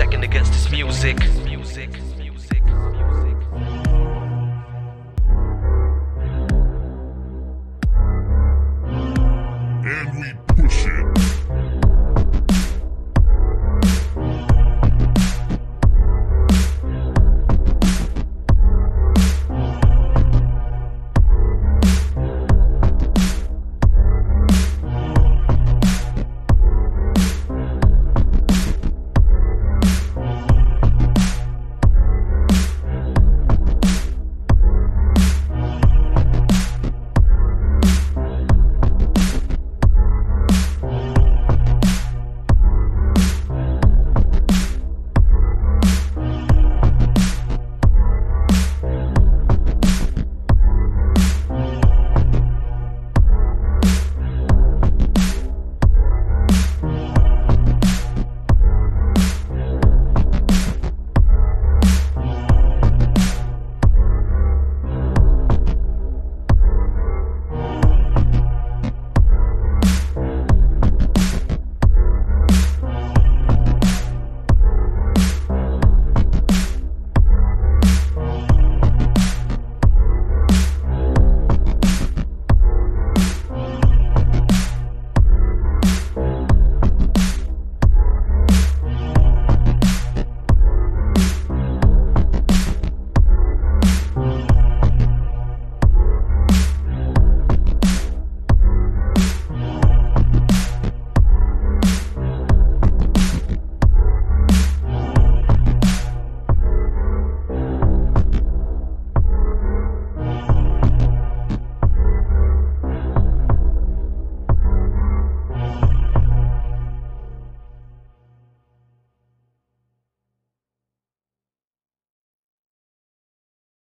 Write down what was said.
second against this music. music.